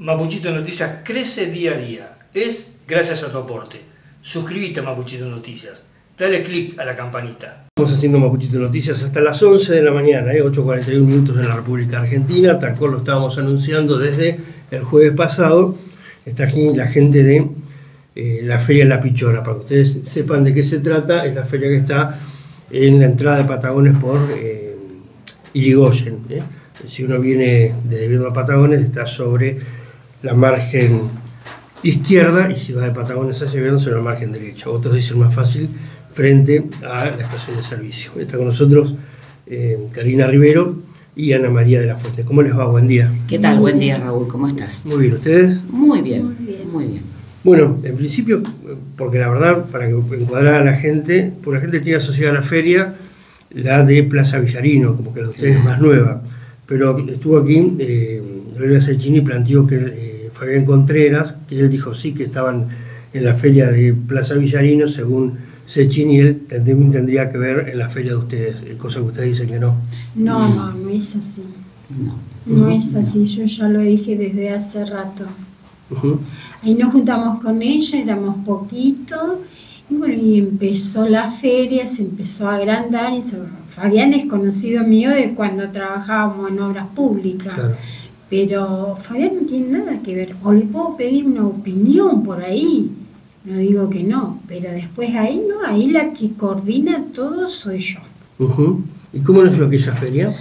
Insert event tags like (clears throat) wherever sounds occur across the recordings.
Mapuchito Noticias crece día a día. Es gracias a tu aporte. Suscríbete a Mapuchito Noticias. Dale click a la campanita. Estamos haciendo Mapuchito Noticias hasta las 11 de la mañana, ¿eh? 8.41 minutos en la República Argentina. Cual lo estábamos anunciando desde el jueves pasado. Está aquí la gente de eh, la Feria La Pichona. Para que ustedes sepan de qué se trata, es la feria que está en la entrada de Patagones por eh, Irigoyen. ¿eh? Si uno viene desde Viedma Patagones, está sobre la margen izquierda y si va de Patagones hacia Viedma, sobre la margen derecha. Otros dicen más fácil, frente a la estación de servicio. Está con nosotros eh, Karina Rivero y Ana María de la Fuente. ¿Cómo les va? Buen día. ¿Qué tal? Buen día, Raúl. ¿Cómo estás? Muy bien, ¿ustedes? Muy bien, muy bien. Bueno, en principio, porque la verdad, para que encuadrar a la gente, por la gente tiene asociada a la feria la de Plaza Villarino, como que la de ustedes es más nueva. Pero estuvo aquí, eh, Lorena Cecchini planteó que eh, Fabián Contreras, que él dijo sí que estaban en la feria de Plaza Villarino, según Cecchini, él también tendría que ver en la feria de ustedes, eh, cosa que ustedes dicen que no. No, no, no es así. No. No es así, yo ya lo dije desde hace rato. Ahí nos juntamos con ella, éramos poquito, y bueno, y empezó la feria, se empezó a agrandar, y Fabián es conocido mío de cuando trabajábamos en obras públicas, Claro. Pero Fabián no tiene nada que ver, o le puedo pedir una opinión por ahí, no digo que no, pero después ahí no, ahí la que coordina todo soy yo. Ujú. ¿Y cómo nació aquella feria?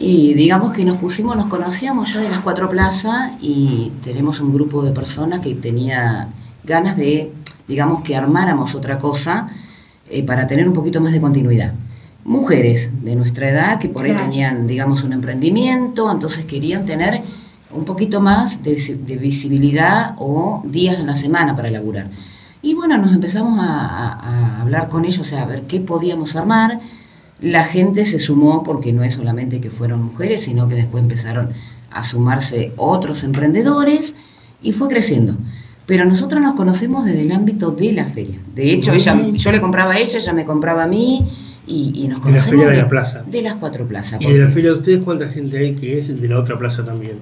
Y digamos que nos pusimos, nos conocíamos ya de las cuatro plazas y tenemos un grupo de personas que tenía ganas de, digamos, que armáramos otra cosa eh, para tener un poquito más de continuidad. Mujeres de nuestra edad que por ahí Claro. tenían, digamos, un emprendimiento, entonces querían tener un poquito más de, de visibilidad o días en la semana para laburar. Y bueno, nos empezamos a, a- a hablar con ellos, o sea, a ver qué podíamos armar. La gente se sumó porque no es solamente que fueron mujeres, sino que después empezaron a sumarse otros emprendedores y fue creciendo. Pero nosotros nos conocemos desde el ámbito de la feria. De hecho, Sí. ella, yo le compraba a ella, ella me compraba a mí y, y nos De la conocemos feria de la plaza. de las cuatro plazas. ¿Y de la feria de ustedes cuánta gente hay que es de la otra plaza también?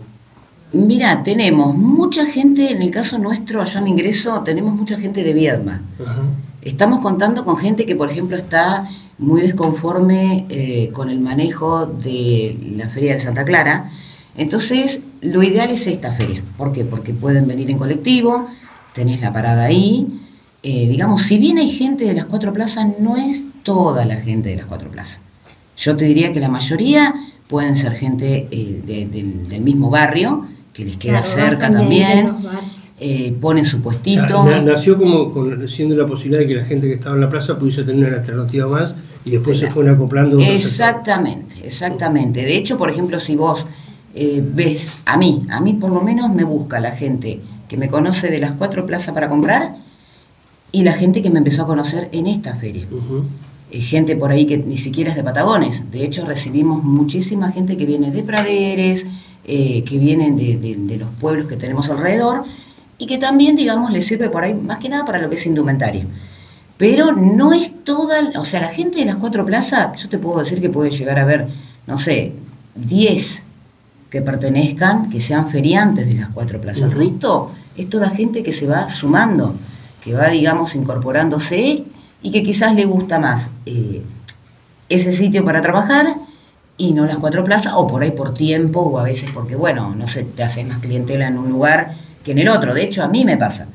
Mira, tenemos mucha gente, en el caso nuestro, allá en ingreso, tenemos mucha gente de Viedma. Ajá. Estamos contando con gente que, por ejemplo, está muy desconforme eh, con el manejo de la feria de Santa Clara. Entonces, lo ideal es esta feria. ¿Por qué? Porque pueden venir en colectivo, tenés la parada ahí. Eh, digamos, si bien hay gente de las cuatro plazas, no es toda la gente de las cuatro plazas. Yo te diría que la mayoría pueden ser gente eh, de- del- del mismo barrio, que les queda Claro, cerca también, eh, ponen su O sea, puestito. na- nació como con, siendo la posibilidad de que la gente que estaba en la plaza pudiese tener una alternativa más y después se fueron acoplando. Exactamente, exactamente. De hecho, por ejemplo, si vos eh, ves a mí, a mí por lo menos me busca la gente que me conoce de las cuatro plazas para comprar y la gente que me empezó a conocer en esta feria. Gente por ahí que ni siquiera es de Patagones. De hecho, recibimos muchísima gente que viene de Praderes, eh, que vienen de, de- de los pueblos que tenemos alrededor y que también, digamos, les sirve por ahí más que nada para lo que es indumentario. Pero no es toda, o sea, la gente de las cuatro plazas, yo te puedo decir que puede llegar a ver, no sé, 10 que pertenezcan, que sean feriantes de las cuatro plazas. El resto es toda gente que se va sumando, que va, digamos, incorporándose y que quizás le gusta más eh, ese sitio para trabajar y no las cuatro plazas, o por ahí por tiempo, o a veces porque, bueno, no sé, te haces más clientela en un lugar que en el otro. De hecho, a mí me pasa.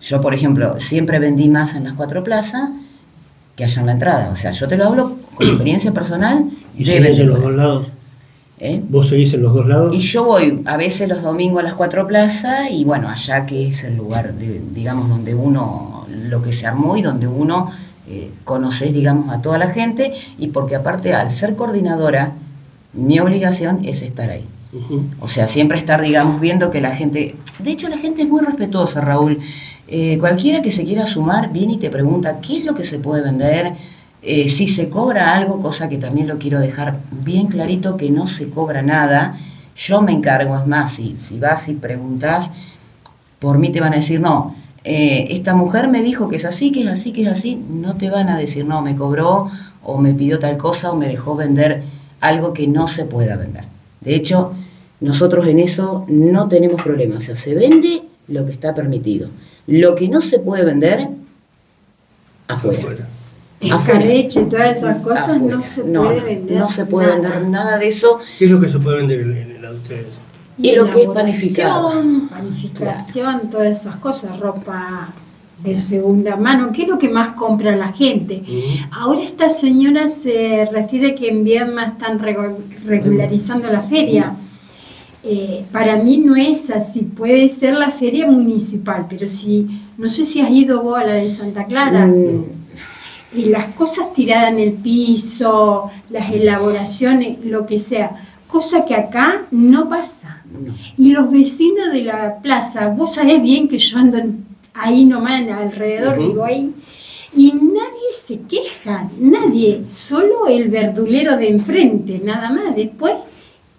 Yo, por ejemplo, siempre vendí más en las cuatro plazas que allá en la entrada. O sea, yo te lo hablo con (clears throat) experiencia personal ¿Y de los dos lados? ¿Eh? ¿Vos seguís en los dos lados? Y yo voy a veces los domingos a las cuatro plazas y bueno, allá que es el lugar, de, digamos, donde uno, lo que se armó y donde uno eh, conoces, digamos, a toda la gente y porque aparte al ser coordinadora, mi obligación es estar ahí. O sea, siempre estar, digamos, viendo que la gente... De hecho, la gente es muy respetuosa, Raúl. Eh, cualquiera que se quiera sumar viene y te pregunta qué es lo que se puede vender, eh, si se cobra algo, cosa que también lo quiero dejar bien clarito, que no se cobra nada. Yo me encargo, es más, si, vas y preguntas, por mí te van a decir, no, eh, esta mujer me dijo que es así, que es así, que es así, no te van a decir, no, me cobró o me pidió tal cosa o me dejó vender algo que no se pueda vender. De hecho, Nosotros en eso no tenemos problema. O sea, se vende lo que está permitido. Lo que no se puede vender. Afuera. Escabeche, todas esas cosas Afuera. no se No, puede vender. no se puede nada. vender nada de eso. ¿Qué es lo que se puede vender en, la de ustedes? Y lo que es panificado. Panificación, todas esas cosas, ropa de segunda mano, ¿qué es lo que más compra la gente? Ahora esta señora se refiere que en Viedma están regu- regularizando la feria. Eh, para mí no es así, puede ser la feria municipal, pero si, no sé si has ido vos a la de Santa Clara, Mm, y las cosas tiradas en el piso, las elaboraciones, lo que sea, cosa que acá no pasa. no. Y los vecinos de la plaza, vos sabés bien que yo ando ahí nomás alrededor, Ujú. digo ahí, y nadie se queja, nadie, solo el verdulero de enfrente, nada más. Después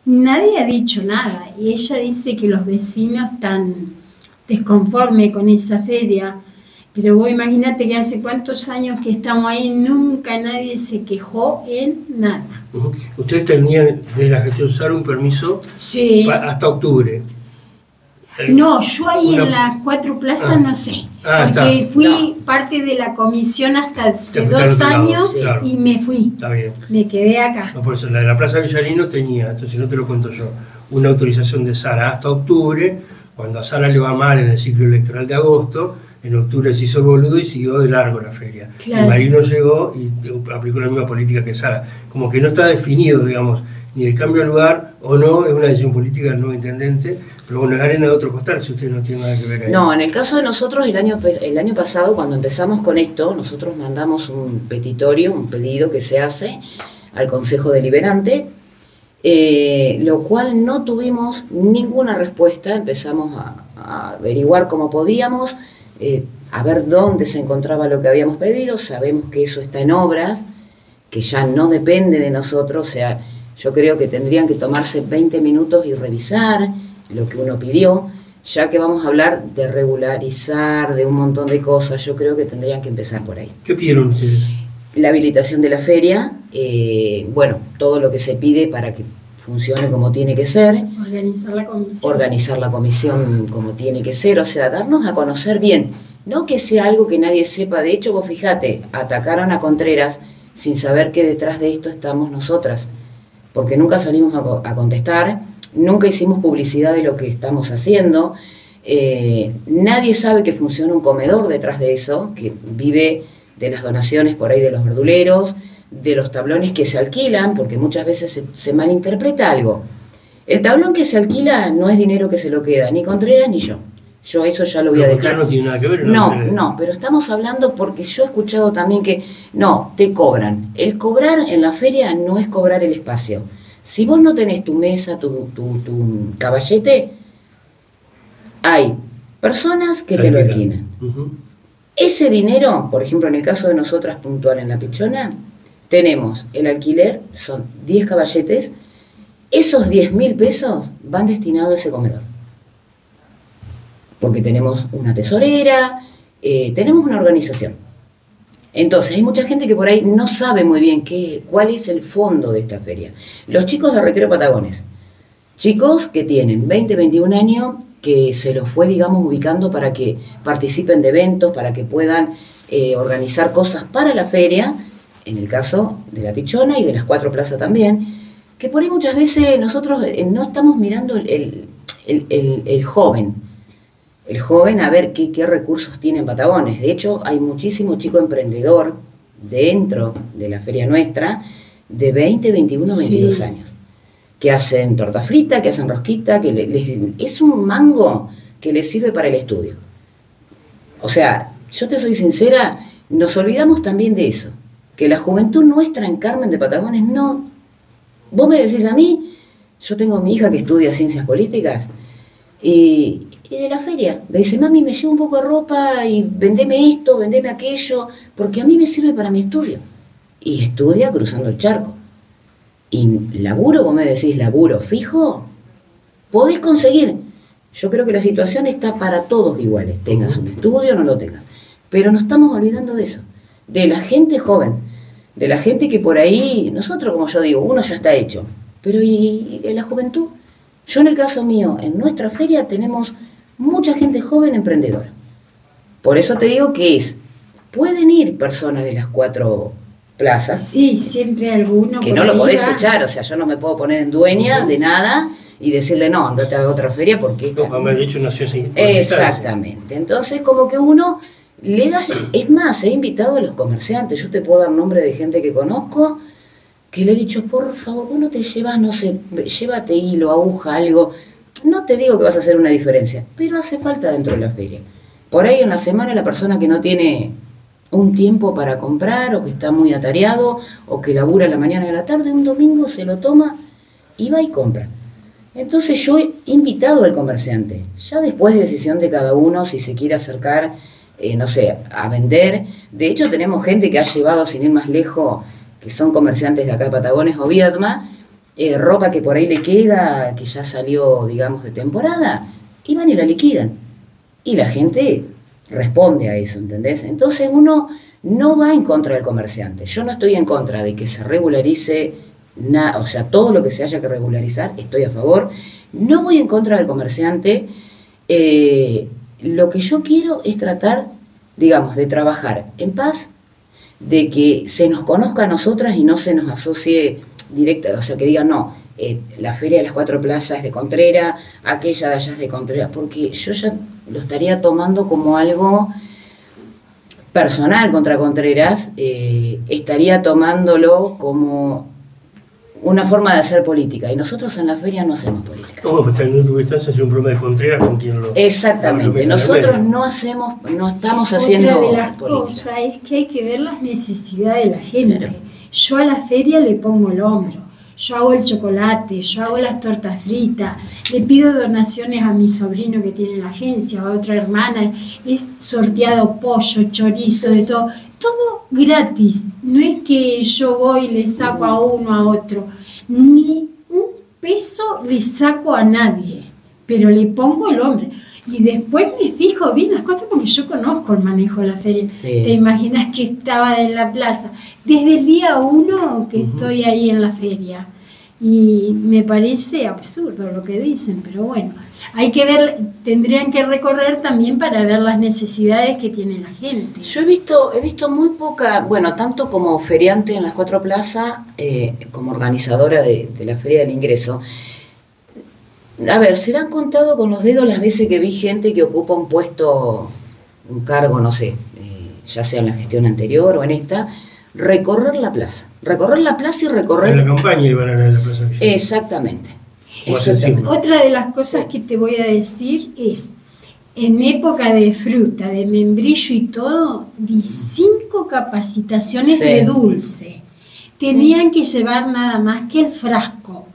nadie ha dicho nada. Y ella dice que los vecinos están desconformes con esa feria. Pero vos imagínate que hace cuántos años que estamos ahí, nunca nadie se quejó en nada. Ustedes tenían de la gestión SAR un permiso Sí. hasta octubre. Eh, No, yo ahí Una- en las cuatro plazas Ah. no sé. Ah, porque está. fui No. parte de la comisión hasta hace dos años sí, claro. y me fui. Está bien. Me quedé acá. No, por eso, la de la Plaza Villarino tenía, entonces no te lo cuento yo, una autorización de Sara hasta octubre, cuando a Sara le va mal en el ciclo electoral de agosto, en octubre se hizo el boludo y siguió de largo la feria. Claro. Y Marino llegó y aplicó la misma política que Sara. Como que no está definido, digamos, ni el cambio de lugar o no, es una decisión política del nuevo intendente, pero bueno, es arena de otro costal si usted no tiene nada que ver ahí. No, en el caso de nosotros, el año, el año pasado, cuando empezamos con esto, nosotros mandamos un petitorio, un pedido que se hace al Consejo Deliberante, eh, lo cual no tuvimos ninguna respuesta, empezamos a, a averiguar cómo podíamos, eh, a ver dónde se encontraba lo que habíamos pedido, sabemos que eso está en obras, que ya no depende de nosotros, o sea, yo creo que tendrían que tomarse 20 minutos y revisar lo que uno pidió, ya que vamos a hablar de regularizar, de un montón de cosas, yo creo que tendrían que empezar por ahí. ¿Qué pidieron ustedes? La habilitación de la feria, eh, bueno, todo lo que se pide para que funcione como tiene que ser, Organizar la comisión. organizar la comisión como tiene que ser, o sea, darnos a conocer bien, no que sea algo que nadie sepa, de hecho vos fijate, atacaron a Contreras sin saber que detrás de esto estamos nosotras, porque nunca salimos a, co- a contestar, nunca hicimos publicidad de lo que estamos haciendo, eh, nadie sabe que funciona un comedor detrás de eso, que vive de las donaciones por ahí de los verduleros, de los tablones que se alquilan, porque muchas veces se, se malinterpreta algo. El tablón que se alquila no es dinero que se lo queda, ni Contreras ni yo. Yo eso ya lo voy a dejar. No tiene nada que ver, ¿no? No, Ustedes. no, pero estamos hablando porque yo he escuchado también que no, te cobran. El cobrar en la feria no es cobrar el espacio. Si vos no tenés tu mesa, tu, tu, tu caballete, hay personas que te lo alquilan. Ese dinero, por ejemplo, en el caso de nosotras puntual en La Pichona, tenemos el alquiler, son 10 caballetes, esos 10 mil pesos van destinados a ese comedor. Porque tenemos una tesorera, eh, tenemos una organización. Entonces, hay mucha gente que por ahí no sabe muy bien qué, cuál es el fondo de esta feria. Los chicos de Recreo Patagones, chicos que tienen 20, 21 años, que se los fue, digamos, ubicando para que participen de eventos, para que puedan eh, organizar cosas para la feria, en el caso de la Pichona y de las cuatro plazas también, que por ahí muchas veces nosotros eh, no estamos mirando el, el- el- joven, el joven a ver qué, qué recursos tiene en Patagones. De hecho, hay muchísimo chico emprendedor dentro de la feria nuestra de 20, 21, Sí. 22 años, que hacen torta frita, que hacen rosquita, que les- es un mango que les sirve para el estudio. O sea, yo te soy sincera, nos olvidamos también de eso, que la juventud nuestra en Carmen de Patagones no... Vos me decís a mí, yo tengo mi hija que estudia ciencias políticas y, y de la feria, me dice, mami, me llevo un poco de ropa y vendeme esto, vendeme aquello, porque a mí me sirve para mi estudio. Y estudia cruzando el charco. Y laburo, vos me decís, laburo fijo, podés conseguir. Yo creo que la situación está para todos iguales, tengas un estudio o no lo tengas. Pero no estamos olvidando de eso, de la gente joven, de la gente que por ahí, nosotros como yo digo, uno ya está hecho, pero ¿y, y la juventud? Yo en el caso mío, en nuestra feria tenemos mucha gente joven emprendedora. Por eso te digo que es, pueden ir personas de las cuatro plazas. Sí, siempre alguno. Que no lo podés echar, o sea, yo no me puedo poner en dueña de nada y decirle no, andate a otra feria porque esta... No, me dicho nació así. Exactamente. Entonces, como que uno le da, es más, he invitado a los comerciantes, yo te puedo dar nombre de gente que conozco, que le he dicho, por favor, vos no te llevas, no sé, llévate hilo, aguja, algo. No te digo que vas a hacer una diferencia, pero hace falta dentro de la feria. Por ahí en la semana la persona que no tiene un tiempo para comprar o que está muy atareado o que labura la mañana y la tarde, un domingo se lo toma y va y compra. Entonces yo he invitado al comerciante, ya después de decisión de cada uno si se quiere acercar, eh, no sé, a vender. De hecho tenemos gente que ha llevado, sin ir más lejos, que son comerciantes de acá de Patagones o Viedma, eh, ropa que por ahí le queda, que ya salió, digamos, de temporada, y van y la liquidan. Y la gente responde a eso, ¿entendés? Entonces uno no va en contra del comerciante. Yo no estoy en contra de que se regularice, nada, o sea, todo lo que se haya que regularizar, estoy a favor. No voy en contra del comerciante. Eh, lo que yo quiero es tratar, digamos, de trabajar en paz, de que se nos conozca a nosotras y no se nos asocie directa, o sea, que digan, no, eh, la feria de las cuatro plazas es de Contrera, aquella de allá es de Contrera, porque yo ya lo estaría tomando como algo personal contra Contreras, eh, estaría tomándolo como una forma de hacer política. Y nosotros en la feria no hacemos política. ¿Cómo? Pues en última instancia es un problema de Contreras con quien lo. Exactamente. Nosotros no hacemos, no estamos haciendo. Otra de las cosas es que hay que ver las necesidades de la gente. Yo a la feria le pongo el hombro yo hago el chocolate, yo hago las tortas fritas, le pido donaciones a mi sobrino que tiene la agencia, a otra hermana, es sorteado pollo, chorizo, de todo, todo gratis, no es que yo voy y le saco a uno, a otro, ni un peso le saco a nadie, pero le pongo el hombre. Y después me fijo bien las cosas porque yo conozco el manejo de la feria. Te imaginas que estaba en la plaza. Desde el día uno que estoy ahí en la feria. Y me parece absurdo lo que dicen, pero bueno, hay que ver, tendrían que recorrer también para ver las necesidades que tiene la gente. Yo he visto, he visto muy poca, bueno, tanto como feriante en las cuatro plazas, eh, como organizadora de, la Feria del Ingreso, a ver, se han contado con los dedos las veces que vi gente que ocupa un puesto, un cargo, no sé, eh, ya sea en la gestión anterior o en esta, recorrer la plaza. Recorrer la plaza y recorrer... En la campaña iban a la plaza. Exactamente. Otra de las cosas que te voy a decir es, en época de fruta, de membrillo y todo, di cinco capacitaciones de dulce. Tenían que llevar nada más que el frasco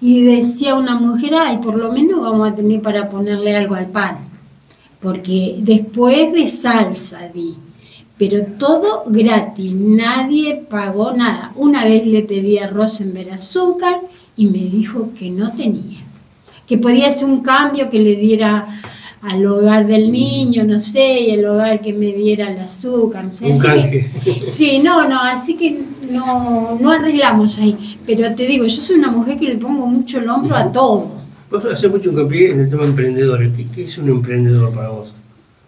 y decía una mujer, ay, por lo menos vamos a tener para ponerle algo al pan, porque después de salsa di, pero todo gratis, nadie pagó nada. Una vez le pedí arroz en ver azúcar y me dijo que no tenía, que podía hacer un cambio que le diera al hogar del niño, no sé, y el hogar que me diera el azúcar, no sé. sí, no, no, así que no, no arreglamos ahí. Pero te digo, yo soy una mujer que le pongo mucho el hombro a todo. Vos haces mucho hincapié en el tema emprendedor. ¿Qué, ¿Qué, es un emprendedor para vos?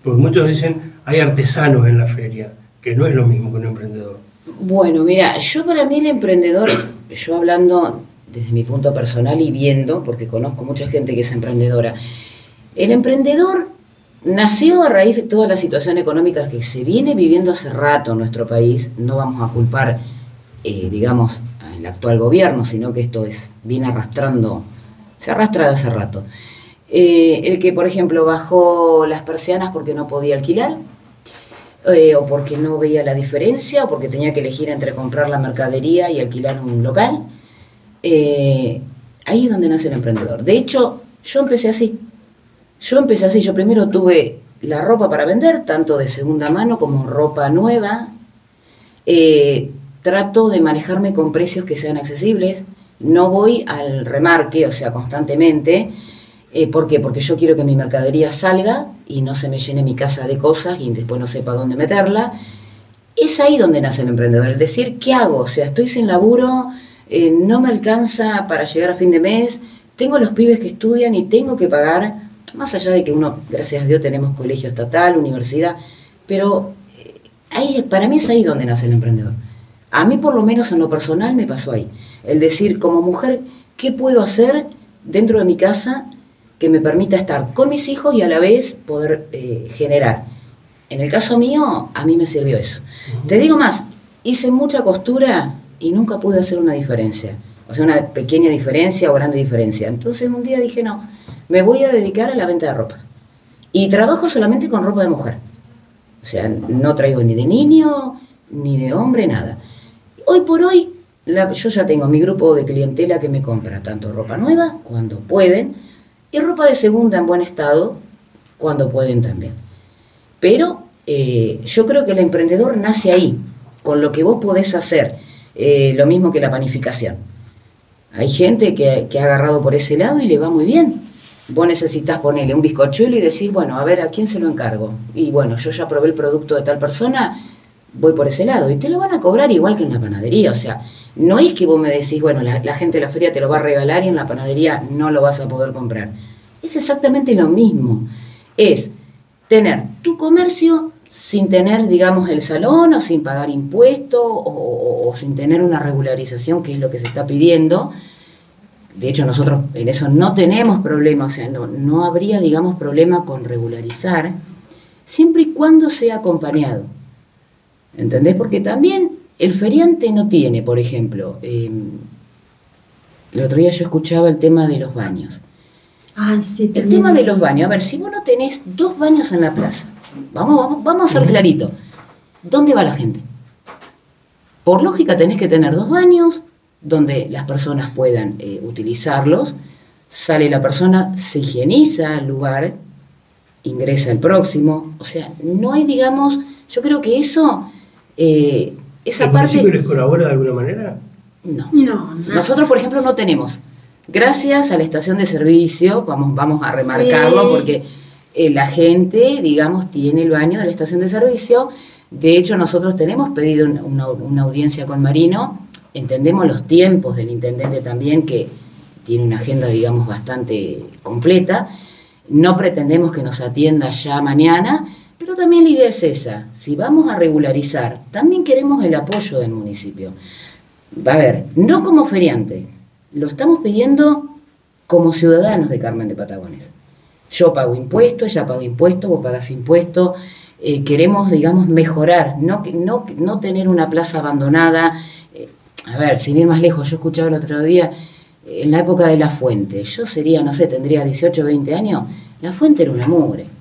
Porque muchos dicen, hay artesanos en la feria, que no es lo mismo que un emprendedor. Bueno, mira, yo para mí el emprendedor, yo hablando desde mi punto personal y viendo, porque conozco mucha gente que es emprendedora, el emprendedor nació a raíz de toda la situación económica que se viene viviendo hace rato en nuestro país. No vamos a culpar, eh, digamos, al actual gobierno, sino que esto es viene arrastrando, se arrastra de hace rato. Eh, el que, por ejemplo, bajó las persianas porque no podía alquilar, eh, o porque no veía la diferencia, o porque tenía que elegir entre comprar la mercadería y alquilar un local. ahí es donde nace el emprendedor. De hecho, yo empecé así. Yo empecé así, yo primero tuve la ropa para vender, tanto de segunda mano como ropa nueva. Eh, trato de manejarme con precios que sean accesibles. No voy al remarque, o sea, constantemente. Eh, ¿Por qué? Porque yo quiero que mi mercadería salga y no se me llene mi casa de cosas y después no sepa dónde meterla. Es ahí donde nace el emprendedor, el decir, ¿qué hago? O sea, estoy sin laburo, eh, no me alcanza para llegar a fin de mes, tengo los pibes que estudian y tengo que pagar, más allá de que uno, gracias a Dios, tenemos colegio estatal, universidad, pero eh, ahí, para mí es ahí donde nace el emprendedor. A mí por lo menos en lo personal me pasó ahí. El decir, como mujer, ¿qué puedo hacer dentro de mi casa que me permita estar con mis hijos y a la vez poder eh, generar? En el caso mío, a mí me sirvió eso. Te digo más, hice mucha costura y nunca pude hacer una diferencia. O sea, una pequeña diferencia o grande diferencia. Entonces un día dije, no, me voy a dedicar a la venta de ropa. Y trabajo solamente con ropa de mujer. O sea, no traigo ni de niño, ni de hombre, nada. Hoy por hoy, yo ya tengo mi grupo de clientela que me compra tanto ropa nueva, cuando pueden, y ropa de segunda en buen estado, cuando pueden también. Pero eh, yo creo que el emprendedor nace ahí, con lo que vos podés hacer, eh, lo mismo que la panificación. Hay gente que, ha agarrado por ese lado y le va muy bien. Vos necesitas ponerle un bizcochuelo y decís, bueno, a ver, ¿a quién se lo encargo? Y bueno, yo ya probé el producto de tal persona, voy por ese lado. Y te lo van a cobrar igual que en la panadería. O sea, no es que vos me decís, bueno, la, gente de la feria te lo va a regalar y en la panadería no lo vas a poder comprar. Es exactamente lo mismo. Es tener tu comercio sin tener, digamos, el salón o sin pagar impuestos o, sin tener una regularización, que es lo que se está pidiendo. De hecho, nosotros en eso no tenemos problema, o sea, no, no habría, digamos, problema con regularizar, siempre y cuando sea acompañado. ¿Entendés? Porque también el feriante no tiene, por ejemplo, em, el otro día yo escuchaba el tema de los baños. Ah, sí, el tema de los baños, a ver, si vos no tenés dos baños en la plaza, Vamos, vamos, a ser clarito. ¿Dónde va la gente? Por lógica tenés que tener dos baños donde las personas puedan eh, utilizarlos. Sale la persona, se higieniza el lugar, ingresa el próximo. O sea, no hay, digamos, yo creo que eso, eh, esa ¿El parte... les colabora de alguna manera? No. no, Nosotros, por ejemplo, no tenemos. Gracias a la estación de servicio, vamos, vamos a remarcarlo porque eh, la gente, digamos, tiene el baño de la estación de servicio. De hecho, nosotros tenemos pedido una, audiencia con Marino, entendemos los tiempos del intendente también, que tiene una agenda, digamos, bastante completa. No pretendemos que nos atienda ya mañana, pero también la idea es esa. Si vamos a regularizar, también queremos el apoyo del municipio. A ver, no como feriante, lo estamos pidiendo como ciudadanos de Carmen de Patagones. Yo pago impuestos, ella paga impuestos, vos pagas impuestos. Eh, queremos, digamos, mejorar, no, no, no tener una plaza abandonada. Eh, a ver, sin ir más lejos, yo escuchaba el otro día, en la época de la fuente, yo sería, no sé, tendría 18 o 20 años, la fuente era una mugre.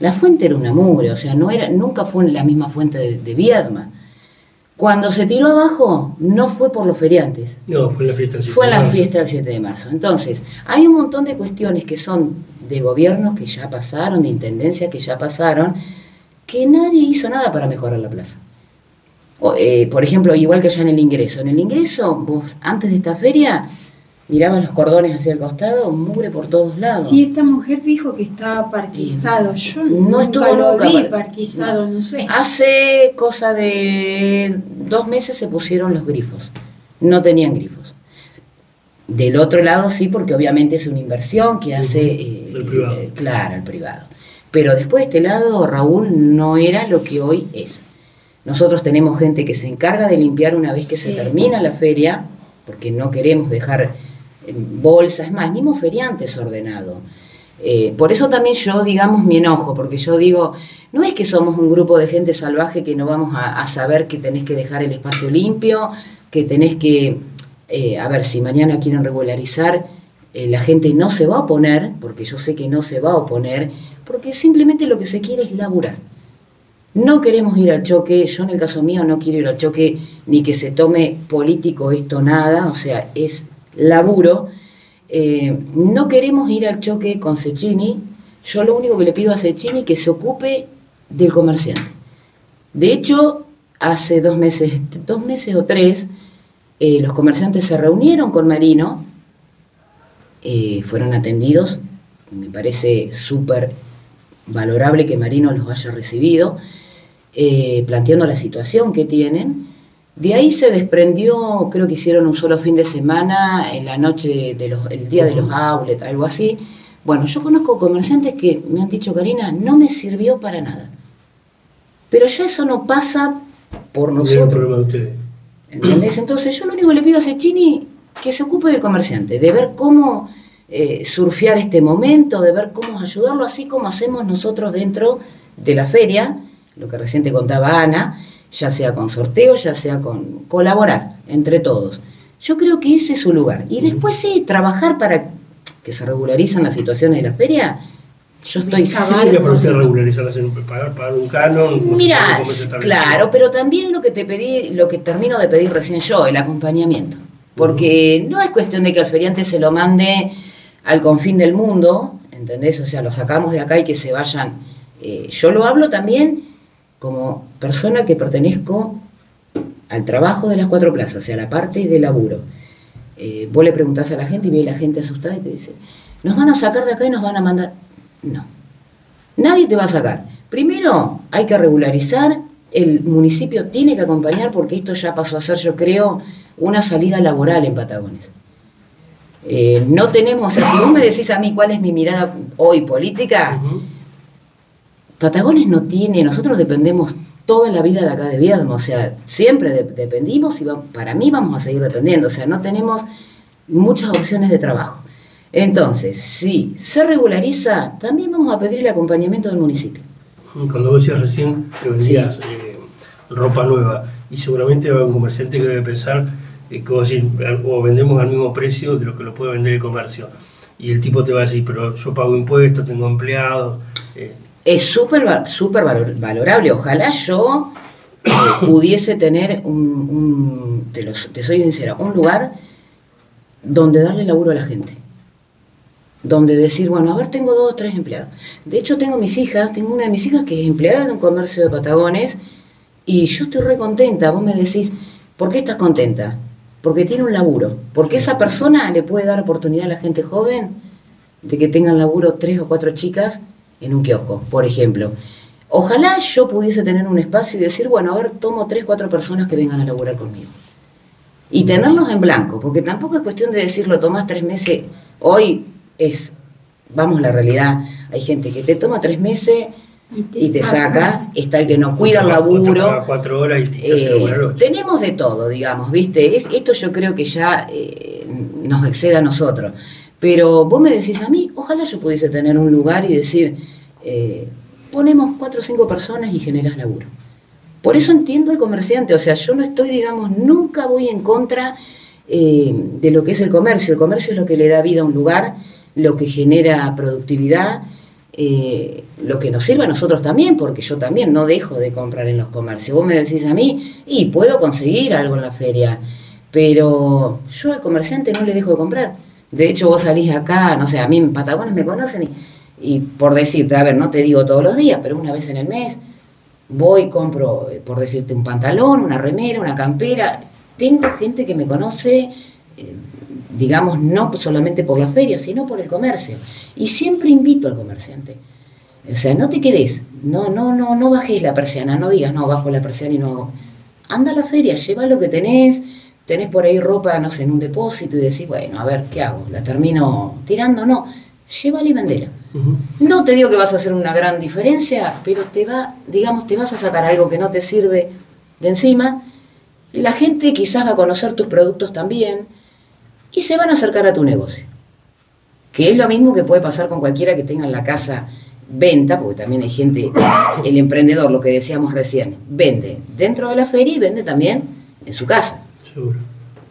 La fuente era una mugre, o sea, no era, nunca fue la misma fuente de, de Viedma. Cuando se tiró abajo, no fue por los feriantes. No, fue en la fiesta del 7 Fue en la fiesta del 7 de marzo. Entonces, hay un montón de cuestiones que son de gobiernos que ya pasaron, de intendencias que ya pasaron, que nadie hizo nada para mejorar la plaza. Eh, por ejemplo, igual que ya en el ingreso. En el ingreso, vos antes de esta feria, mirabas los cordones hacia el costado, mugre por todos lados. Sí, esta mujer dijo que estaba parquizado. Yo no estuvo lo nunca vi parquizado, no. sé. Hace cosa de dos meses se pusieron los grifos. No tenían grifos. Del otro lado sí, porque obviamente es una inversión que hace... Eh, el privado. Eh, claro, el privado. Pero después de este lado, Raúl, no era lo que hoy es. Nosotros tenemos gente que se encarga de limpiar una vez que se termina la feria, porque no queremos dejar eh, bolsas, más, mismo feriantes ordenado. por eso también yo, digamos, mi enojo, porque yo digo, no es que somos un grupo de gente salvaje que no vamos a saber que tenés que dejar el espacio limpio, que tenés que eh, a ver, si mañana quieren regularizar, eh, la gente no se va a oponer, porque yo sé que no se va a oponer, porque simplemente lo que se quiere es laburar. No queremos ir al choque, yo en el caso mío no quiero ir al choque ni que se tome político esto nada, o sea, es laburo. Eh, no queremos ir al choque con Cecchini, yo lo único que le pido a Cecchini es que se ocupe del comerciante. De hecho, hace dos meses, dos meses o tres, eh, los comerciantes se reunieron con Marino, eh, fueron atendidos, me parece súper valorable que Marino los haya recibido, planteando la situación que tienen. De ahí se desprendió, creo que hicieron un solo fin de semana, en la noche, de los, el día de los outlets, algo así. Bueno, yo conozco comerciantes que me han dicho, Karina, no me sirvió para nada. Pero ya eso no pasa por No nosotros. problema de ustedes. ¿Entendés? (clears throat) Entonces yo lo único que le pido a Cecchini que se ocupe del comerciante, de ver cómo eh, surfear este momento, de ver cómo ayudarlo, así como hacemos nosotros dentro de la feria, lo que recién te contaba Ana, ya sea con sorteo, ya sea con colaborar entre todos. Yo creo que ese es su lugar. Y después sí, trabajar para que se regularicen las situaciones de la feria, yo estoy Mis ¿Qué caballos. sería para usted 100% regularizarlas en un- pagar, pagar un canon? establecido? claro, pero también lo que te pedí, lo que termino de pedir recién yo, el acompañamiento. Porque no es cuestión de que al feriante se lo mande al confín del mundo, ¿entendés? O sea, lo sacamos de acá y que se vayan. Eh, yo lo hablo también como persona que pertenezco al trabajo de las cuatro plazas, o sea, la parte de laburo. Eh, vos le preguntás a la gente y ve la gente asustada y te dice, nos van a sacar de acá y nos van a mandar. No, Nadie te va a sacar. Primero hay que regularizar, el municipio tiene que acompañar porque esto ya pasó a ser, yo creo, una salida laboral en Patagones. Eh, no tenemos, o sea, si vos me decís a mí cuál es mi mirada hoy política. Patagones no tiene, nosotros dependemos toda la vida de acá de Viedma, o sea, siempre de- dependimos y va- para mí vamos a seguir dependiendo, o sea, no tenemos muchas opciones de trabajo. Entonces, si se regulariza, también vamos a pedir el acompañamiento del municipio. Cuando vos decías recién que vendías eh, ropa nueva, y seguramente va un comerciante que debe pensar eh, que vos decís, o vendemos al mismo precio de lo que lo puede vender el comercio. Y el tipo te va a decir, pero yo pago impuestos, tengo empleados. eh, Es súper valor- valorable. Ojalá yo eh, (coughs) pudiese tener un, un- te, los- te soy sincera, un lugar donde darle laburo a la gente. Donde decir, bueno, a ver, tengo dos o tres empleados. De hecho, tengo mis hijas, tengo una de mis hijas que es empleada de un comercio de Patagones y yo estoy re contenta. Vos me decís, ¿por qué estás contenta? Porque tiene un laburo. Porque esa persona le puede dar oportunidad a la gente joven de que tengan laburo tres o cuatro chicas en un kiosco, por ejemplo. Ojalá yo pudiese tener un espacio y decir, bueno, a ver, tomo tres, cuatro personas que vengan a laburar conmigo. Y tenerlos en blanco, porque tampoco es cuestión de decirlo, tomás tres meses, hoy es, vamos a la realidad, hay gente que te toma tres meses Y te y te saca. saca, está el que no cuida el laburo. cuatro horas y Eh, tenemos de todo, digamos, ¿viste? Es- esto yo creo que ya eh, nos excede a nosotros. Pero vos me decís a mí, ojalá yo pudiese tener un lugar y decir, eh, ponemos cuatro o cinco personas y generas laburo. Por eso entiendo el comerciante, o sea, yo no estoy, digamos, nunca voy en contra eh, de lo que es el comercio. El comercio es lo que le da vida a un lugar, lo que genera productividad, eh, lo que nos sirve a nosotros también, porque yo también no dejo de comprar en los comercios. Vos me decís a mí, y puedo conseguir algo en la feria, pero yo al comerciante no le dejo de comprar. De hecho, vos salís acá, no sé, a mí en Patagones me conocen y, y por decirte, a ver, no te digo todos los días, pero una vez en el mes, voy compro, eh, por decirte, un pantalón, una remera, una campera. Tengo gente que me conoce, eh, digamos, no solamente por la feria, sino por el comercio. Y siempre invito al comerciante. O sea, no te quedes, no, no, no, no bajes la persiana, no digas, no, bajo la persiana y no hago. Anda a la feria, lleva lo que tenés, tenés por ahí ropa, no sé, en un depósito y decís, bueno, a ver, ¿qué hago? ¿La termino tirando? No, llévala y vendela. Ujú. No te digo que vas a hacer una gran diferencia, pero te va, digamos, te vas a sacar algo que no te sirve de encima. La gente quizás va a conocer tus productos también y se van a acercar a tu negocio. Que es lo mismo que puede pasar con cualquiera que tenga en la casa venta, porque también hay gente, el emprendedor, lo que decíamos recién, vende dentro de la feria y vende también en su casa Seguro.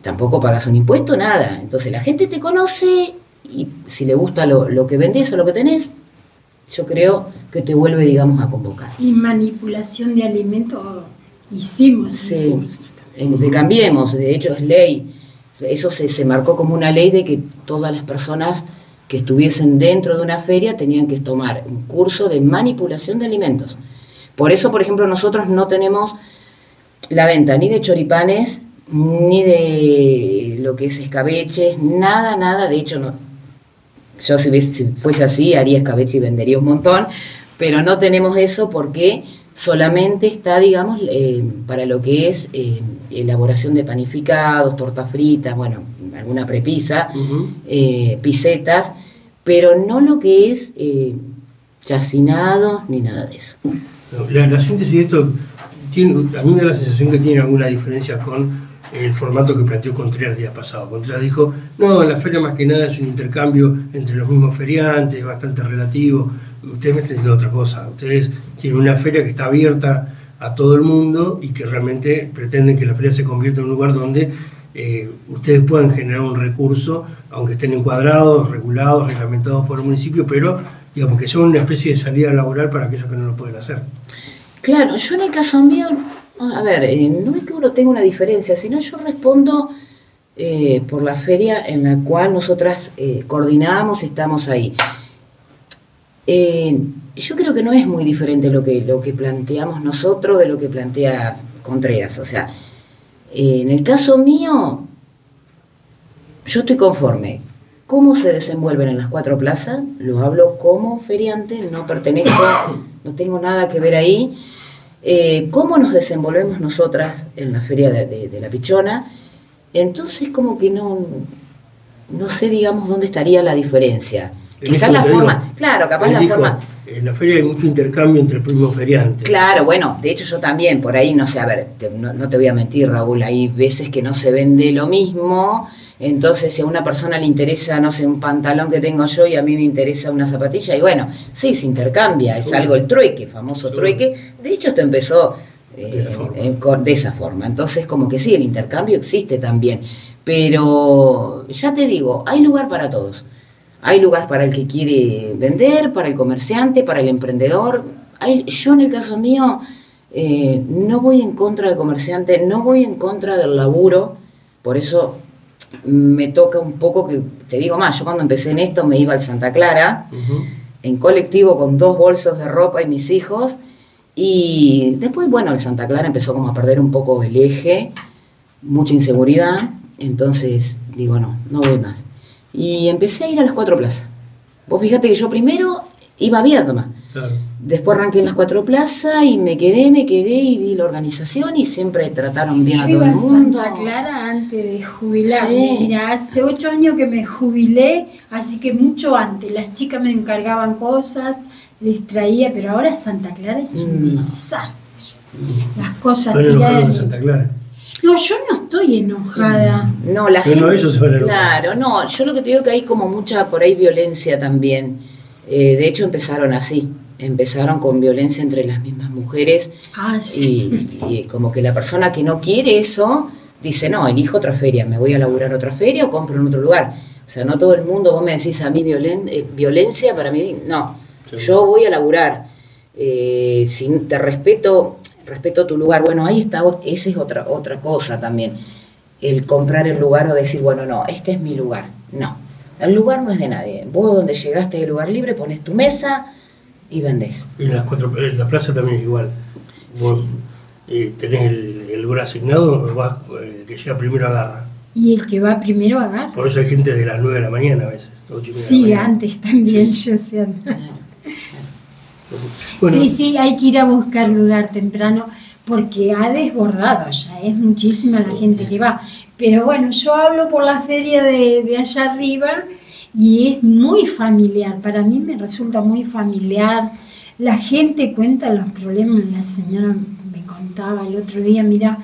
tampoco pagas un impuesto, nada. Entonces la gente te conoce y si le gusta lo, lo que vendés o lo que tenés, yo creo que te vuelve, digamos, a convocar. Y manipulación de alimentos hicimos Sí, de cambiemos, de hecho es ley. Eso se, se marcó como una ley de que todas las personas que estuviesen dentro de una feria tenían que tomar un curso de manipulación de alimentos. Por eso, por ejemplo, nosotros no tenemos la venta ni de choripanes, ni de lo que es escabeches, nada, nada. De hecho, no, yo si, si fuese así haría escabeche y vendería un montón, pero no tenemos eso porque solamente está, digamos, eh, para lo que es eh, elaboración de panificados, tortas fritas, bueno, alguna prepisa, eh, pisetas, pero no lo que es chacinados ni nada de eso. La, la síntesis de esto, tiene, a mí me da la sensación que tiene alguna diferencia con el formato que planteó Contreras el día pasado. Contreras dijo, no, la feria más que nada es un intercambio entre los mismos feriantes, bastante relativo. Ustedes me están diciendo otra cosa. Ustedes tienen una feria que está abierta a todo el mundo y que realmente pretenden que la feria se convierta en un lugar donde eh, ustedes puedan generar un recurso, aunque estén encuadrados, regulados, reglamentados por el municipio, pero digamos que sea una especie de salida laboral para aquellos que no lo pueden hacer. Claro, yo en el caso mío, a ver, eh, no es que uno tenga una diferencia, sino yo respondo eh, por la feria en la cual nosotras eh, coordinamos, estamos ahí. Eh, yo creo que no es muy diferente lo que, lo que planteamos nosotros de lo que plantea Contreras. O sea, en el caso mío, yo estoy conforme. ¿Cómo se desenvuelven en las cuatro plazas? Lo hablo como feriante, no pertenezco, no tengo nada que ver ahí. Eh, ¿Cómo nos desenvolvemos nosotras en la feria de, de- la Pichona? Entonces como que no, no sé, digamos, dónde estaría la diferencia. Quizás la forma, claro, capaz la dijo, forma... En la feria hay mucho intercambio entre primos feriantes. Claro, bueno, de hecho yo también, por ahí, no sé, a ver, te- no, no te voy a mentir, Raúl, hay veces que no se vende lo mismo, entonces si a una persona le interesa, no sé, un pantalón que tengo yo y a mí me interesa una zapatilla, y bueno, sí, se intercambia, es algo el trueque, famoso trueque, de hecho esto empezó eh, De esa forma. en- con- de esa forma, entonces como que sí, el intercambio existe también, pero ya te digo, hay lugar para todos. Hay lugar para el que quiere vender, para el comerciante, para el emprendedor. Hay- yo en el caso mío eh, no voy en contra del comerciante, no voy en contra del laburo, por eso me toca un poco que, te digo más, yo cuando empecé en esto me iba al Santa Clara, Ujú. en colectivo con dos bolsos de ropa y mis hijos, y después, bueno, el Santa Clara empezó como a perder un poco el eje, mucha inseguridad, entonces digo, no, no voy más. Y empecé a ir a las cuatro plazas. Vos fíjate que yo primero iba nomás. Claro. Después arranqué en las cuatro plazas y me quedé, me quedé y vi la organización y siempre trataron bien Yo a todo iba el a mundo. Santa Clara antes de jubilarme. Sí. Mira, hace ocho años que me jubilé, así que mucho antes. Las chicas me encargaban cosas, les traía, pero ahora Santa Clara es un Mm. desastre. Las cosas a tiradas. los de Santa Clara. No, yo no estoy enojada. No, la Pero gente. no, ellos se van a enojar. Claro, no, yo lo que te digo que hay como mucha por ahí violencia también. Eh, de hecho, empezaron así. Empezaron con violencia entre las mismas mujeres. Ah, sí. Y, y como que la persona que no quiere eso dice, no, elijo otra feria, me voy a laburar otra feria o compro en otro lugar. O sea, no todo el mundo, vos me decís a mí violen- eh, violencia, para mí, no. Sí. Yo voy a laburar. Eh, si te respeto, respeto tu lugar. Bueno, ahí está, esa es otra, otra cosa también. El comprar el lugar o decir, bueno, no, este es mi lugar. No, el lugar no es de nadie. Vos donde llegaste al lugar libre, pones tu mesa y vendés. Y en, las cuatro, en la plaza también es igual. Vos eh, tenés el, el lugar asignado, vas, el que llega primero agarra. Y el que va primero agarra. Por eso hay gente de las 9 de la mañana a veces. ocho y media de la Sí, antes también yo sé. Sí, sí, hay que ir a buscar lugar temprano porque ha desbordado ya, es muchísima la gente que va. Pero bueno, yo hablo por la feria de, de allá arriba y es muy familiar, para mí me resulta muy familiar. La gente cuenta los problemas, la señora me contaba el otro día, mira,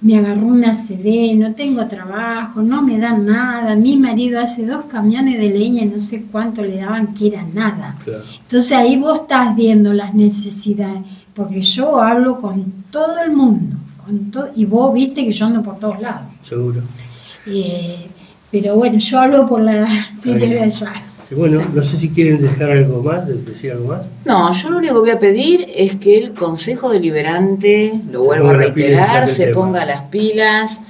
me agarró una CB, no tengo trabajo, no me dan nada, mi marido hace dos camiones de leña y no sé cuánto le daban que era nada. Claro. Entonces ahí vos estás viendo las necesidades, porque yo hablo con todo el mundo, con todo, y vos viste que yo ando por todos lados. Seguro. Eh, pero bueno, yo hablo por la feria (laughs) de allá. Bueno, no sé si quieren dejar algo más, de- decir algo más. No, yo lo único que voy a pedir es que el Consejo Deliberante, lo vuelvo a reiterar, se tema. ponga las pilas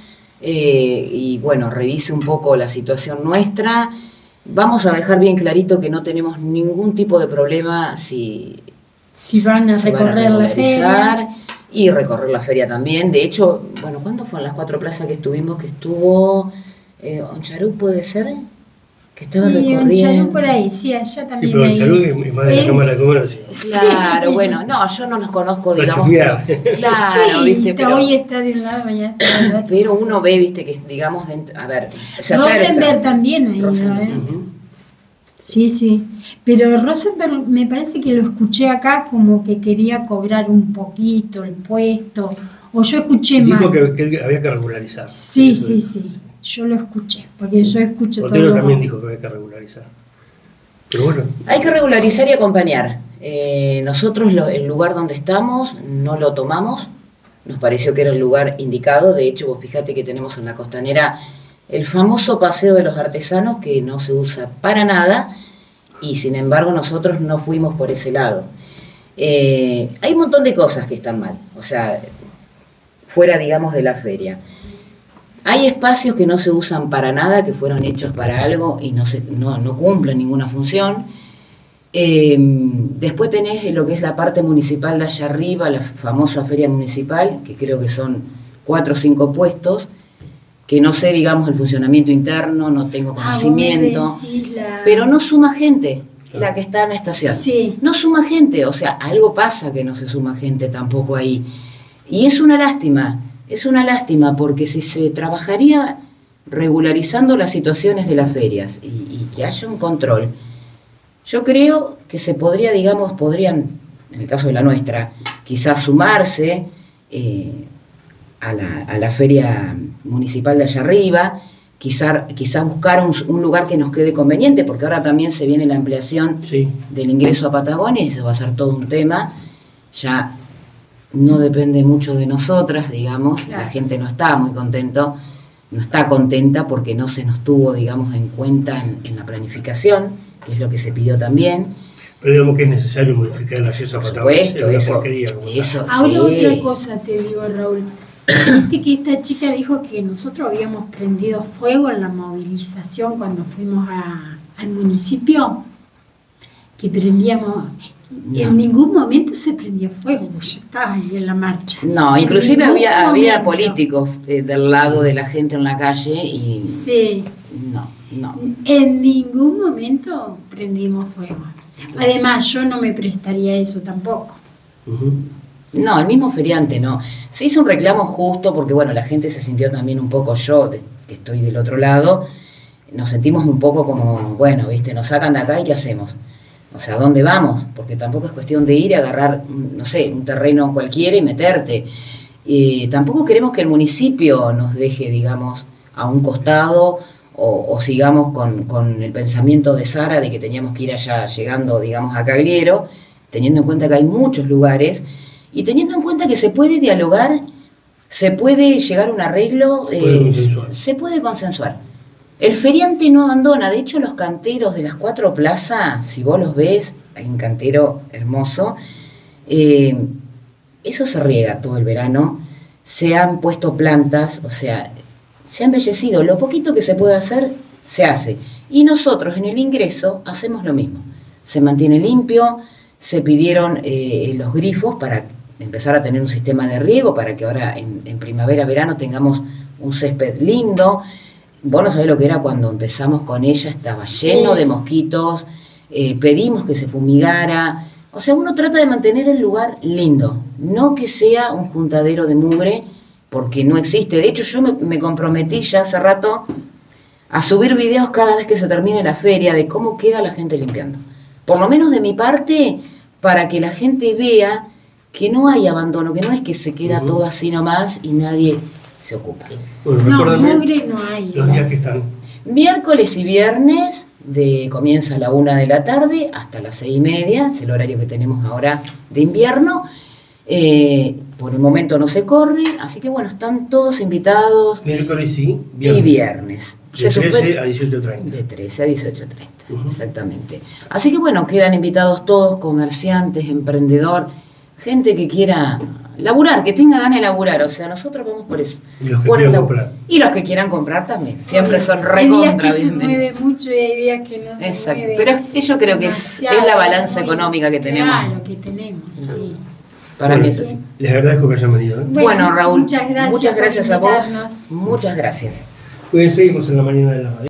eh, y bueno, revise un poco la situación nuestra. Vamos a dejar bien clarito que no tenemos ningún tipo de problema si Si van a se van recorrer la feria. y recorrer la feria también. De hecho, bueno, ¿cuándo fue en las cuatro plazas que estuvimos? Que estuvo eh, Oncharú, puede ser. Que estaba Y un recorriendo. charú por ahí, sí, allá Sí, también pero el hay. Charú es más de la Es- Cámara de Comercio. Claro, bueno, no, yo no los conozco, Para digamos. pero- (laughs) claro, sí, viste, pero, hoy está de un lado, mañana está del otro. (laughs) pero sí. uno ve, viste, que digamos, dentro- a ver, se. Rosenberg también ahí, ¿no? Rosenberg, ¿Eh? ujú. Sí, sí. Pero Rosenberg me parece que lo escuché acá como que quería cobrar un poquito el puesto. O yo escuché Dijo mal. que, que había que regularizar. Sí, sí, dijo. sí. Yo lo escuché. Porque yo escucho Otero todo. también dijo que había que regularizar. Pero bueno, Hay que regularizar y acompañar. Eh, nosotros lo- el lugar donde estamos no lo tomamos, nos pareció que era el lugar indicado, de hecho vos fíjate que tenemos en la costanera el famoso paseo de los artesanos que no se usa para nada y sin embargo nosotros no fuimos por ese lado. Eh, hay un montón de cosas que están mal, o sea, fuera digamos de la feria. Hay espacios que no se usan para nada, que fueron hechos para algo y no, se, no, no cumplen ninguna función. Eh, después tenés lo que es la parte municipal de allá arriba, la famosa feria municipal, que creo que son cuatro o cinco puestos, que no sé, digamos, el funcionamiento interno, no tengo Ah, conocimiento, la- pero no suma gente la que está en la estación. Sí. No suma gente, o sea, algo pasa que no se suma gente tampoco ahí. Y es una lástima, es una lástima, porque si se trabajaría regularizando las situaciones de las ferias y, y que haya un control, yo creo que se podría, digamos, podrían, en el caso de la nuestra, quizás sumarse eh, a, la, a la feria municipal de allá arriba, quizás, quizás buscar un, un lugar que nos quede conveniente, porque ahora también se viene la ampliación sí. del ingreso a Patagonia y eso va a ser todo un tema. Ya no depende mucho de nosotras, digamos, Claro. la gente no está muy contento, no está contenta porque no se nos tuvo, digamos, en cuenta en, en la planificación, que es lo que se pidió también. Pero digamos que es necesario modificar la acceso a Por supuesto, eso, porquería eso Ahora sí. otra cosa te digo, Raúl. Viste que esta chica dijo que nosotros habíamos prendido fuego en la movilización cuando fuimos a- al municipio, que prendíamos, No. en ningún momento se prendió fuego, porque yo estaba ahí en la marcha. No, inclusive había, había políticos eh, del lado de la gente en la calle y Sí, no, no. en ningún momento prendimos fuego. Además, yo no me prestaría eso tampoco. No, el mismo feriante no. Se hizo un reclamo justo porque, bueno, la gente se sintió también un poco, yo de- que estoy del otro lado, nos sentimos un poco como, bueno, viste, nos sacan de acá y ¿qué hacemos? O sea, ¿a dónde vamos? Porque tampoco es cuestión de ir a agarrar, no sé, un terreno cualquiera y meterte. Y tampoco queremos que el municipio nos deje, digamos, a un costado o, o sigamos con, con el pensamiento de Sara de que teníamos que ir allá llegando, digamos, a Cagliero, teniendo en cuenta que hay muchos lugares y teniendo en cuenta que se puede dialogar, se puede llegar a un arreglo, Se puede eh, consensuar. se puede consensuar. El feriante no abandona, de hecho los canteros de las cuatro plazas, si vos los ves, hay un cantero hermoso, eh, eso se riega todo el verano, se han puesto plantas, o sea, se ha embellecido, lo poquito que se puede hacer, se hace. Y nosotros en el ingreso hacemos lo mismo, se mantiene limpio, se pidieron eh, los grifos para empezar a tener un sistema de riego, para que ahora en, en primavera, verano tengamos un césped lindo. Vos no sabés lo que era cuando empezamos con ella, estaba lleno Sí. de mosquitos, eh, pedimos que se fumigara. O sea, uno trata de mantener el lugar lindo, no que sea un juntadero de mugre, porque no existe. De hecho, yo me, me comprometí ya hace rato a subir videos cada vez que se termine la feria de cómo queda la gente limpiando. Por lo menos de mi parte, para que la gente vea que no hay abandono, que no es que se queda todo así nomás y nadie se ocupa. Bueno, No, mugre no hay. los días que están. Miércoles y viernes de comienza a la una de la tarde hasta las seis y media, es el horario que tenemos ahora de invierno. Eh, por el momento no se corre, así que bueno, están todos invitados Miércoles y y viernes. De Se 13 supone- a 18.30. de 13 a 18.30, Ujú. exactamente. Así que bueno, quedan invitados todos, comerciantes, emprendedor, gente que quiera laburar, que tenga ganas de laburar. O sea, nosotros vamos por eso. Y los que Por quieran la- comprar. Y los que quieran comprar también. Siempre son recontra que se mueve mucho y hay días que no se Exacto. mueve. Pero es- yo creo que es- es la balanza económica que tenemos. Claro, que tenemos, sí. Para Bueno, mí es así. Les agradezco que hayan venido. ¿eh? Bueno, Bueno, Raúl, muchas gracias muchas gracias a vos. Muchas gracias. Pues seguimos en la mañana de la radio.